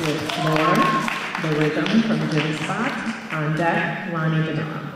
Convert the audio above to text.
With Moore, the rhythm from Jimmy Spot, on deck, Ronnie Denard.